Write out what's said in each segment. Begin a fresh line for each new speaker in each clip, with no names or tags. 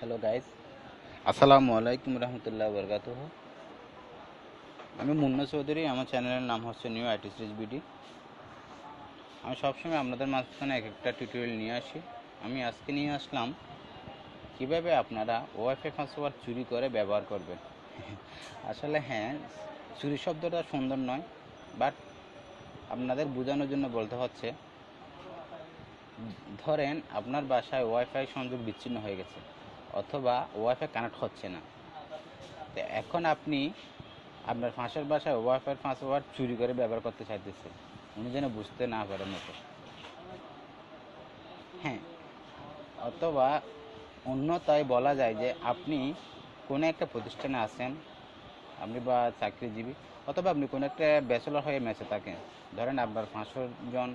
Hello guys আসসালামু আলাইকুম রহমতুল্লাহ বরকাত আমি মুন্না চৌধুরী, আমার চ্যানেলের নাম হচ্ছে নিউ আইটি সিরিজ বিডি আমি সবসময় আপনাদের মাঝখানে এক একটা টিউটোরিয়াল নিয়ে আসি। আমি আজকে নিয়ে আসলাম, কীভাবে আপনারা ওয়াইফাই পাসওয়ার্ড চুরি করে ব্যবহার করবেন। আসলে হ্যাঁ চুরি শব্দটা সুন্দর নয় বাট আপনাদের বোঝানোর জন্য বলতে হচ্ছে, ধরেন আপনার বাসায় ওয়াইফাই সংযোগ বিচ্ছিন্ন হয়ে গেছে। অথবা ওয়াইফাই কানেক্ট হচ্ছে না। তো এখন আপনি আপনার ফাঁসের বাসায় ওয়াইফাই পাসওয়ার্ড চুরি করে ব্যবহার করতে চাইতেছে উনি যেন বুঝতে না পারেন মতো হ্যাঁ অথবা অন্যতায় বলা যায় যে আপনি কোনো একটা প্রতিষ্ঠানে আছেন, আপনি বা চাকরিজীবী, অথবা আপনি কোনো একটা ব্যাচেলর হয়ে মেসে থাকেন। ধরেন আপনার পাঁচশো জন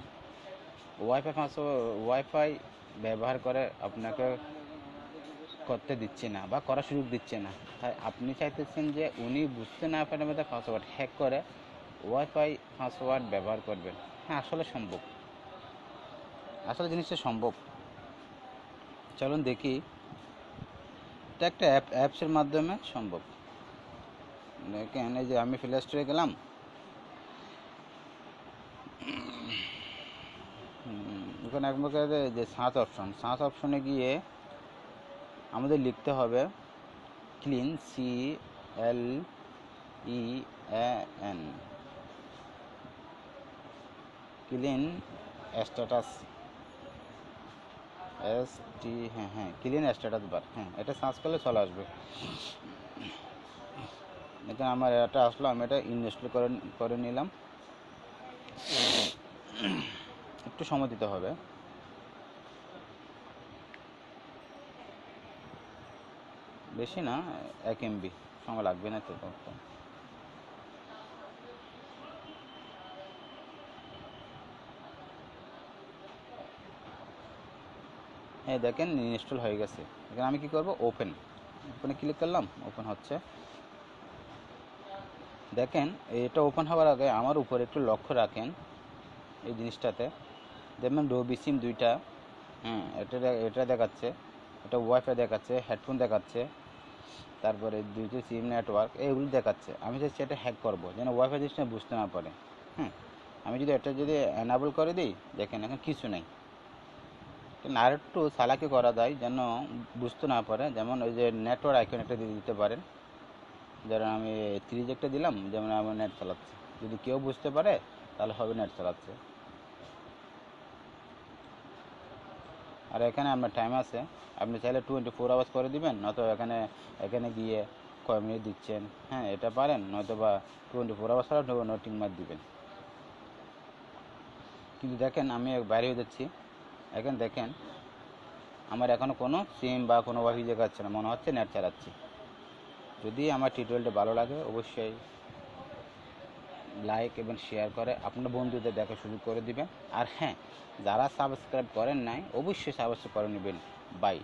ওয়াইফাই পাঁচশো ওয়াইফাই ব্যবহার করে আপনাকে করতে দিচ্ছে না বা করার সুযোগ দিচ্ছে না। তাই আপনি চাইতেছেন যে উনি বুঝতে না পারেন মধ্যে পাসওয়ার্ড হ্যাক করে ওয়াইফাই পাসওয়ার্ড ব্যবহার করবেন। হ্যাঁ আসলে সম্ভব। আসলে জিনিসটা সম্ভব। চলুন দেখি। এটা একটা অ্যাপ অ্যাপসের মাধ্যমে সম্ভব। দেখেন, এই যে আমি প্লে স্টোরে গেলাম। ওখানে এক প্রকার যে সার্চ অপশন সার্চ অপশনে গিয়ে আমাদের লিখতে হবে clean C L E N clean status S T হ্যাঁ হ্যাঁ ক্লিন স্ট্যাটাস বার হ্যাঁ এটা সার্চ করলে চলে আসবে। এখানে আমার এটা আসলো, আমি এটা ইনস্টল করে করে নিলাম। একটু সময় দিতে হবে। বেশি না, এক এমবি। সময় লাগবে না তো তো। এই দেখেন ইনস্টল হয়ে গেছে। এখানে আমি কি করব? ওপেন ওপেনে ক্লিক করলাম ওপেন হচ্ছে। দেখেন, এটা ওপেন হওয়ার আগে আমার উপরে একটু লক্ষ্য রাখেন এই জিনিসটাতে। দেখবেন ডোবি সিম দুইটা হ্যাঁ এটা এটা দেখাচ্ছে, এটা ওয়াইফাই দেখাচ্ছে, হেডফোন দেখাচ্ছে। তারপরে দুইটো সিম নেটওয়ার্ক এইগুলো দেখাচ্ছে। আমি চাইছি এটা হ্যাক করব, যেন ওয়াইফাই জিনিসটা বুঝতে না পারে। হ্যাঁ আমি যদি এটা যদি এনাবল করে দিই, দেখেন এখন কিছু নেই। আর একটু চালাকি করা যায়, যেন বুঝতে না পারে। যেমন ওই যে নেটওয়ার্ক আইকন একটা দিয়ে দিতে পারেন। যেমন আমি থ্রিজ একটা দিলাম, যেমন আমার নেট চালাচ্ছে। যদি কেউ বুঝতে পারে, তাহলে হবে নেট চালাচ্ছে। আর এখানে আপনার টাইম আছে। আপনি চাইলে টোয়েন্টি ফোর আওয়ার্স করে দিবেন, নয়তো এখানে এখানে গিয়ে কয় মিনিট দিচ্ছেন। হ্যাঁ এটা পারেন নয়তো বা টোয়েন্টি ফোর আওয়ার্স ছাড়া নোটিং মার দিবেন। কিন্তু দেখেন, আমি বাইরে হয়ে যাচ্ছি। এখন দেখেন, আমার এখনও কোনো সিম বা কোনো ওয়াইফাই দেখাচ্ছে না, মনে হচ্ছে নেট চালাচ্ছি। যদি আমার টিউটোরিয়ালটা ভালো লাগে, অবশ্যই লাইক এবং শেয়ার করে আপনার বন্ধুদের দেখা শুরু করে দিবেন। আর হ্যাঁ যারা সাবস্ক্রাইব করেন নাই, অবশ্যই সাবস্ক্রাইব করে নেবেন। বাই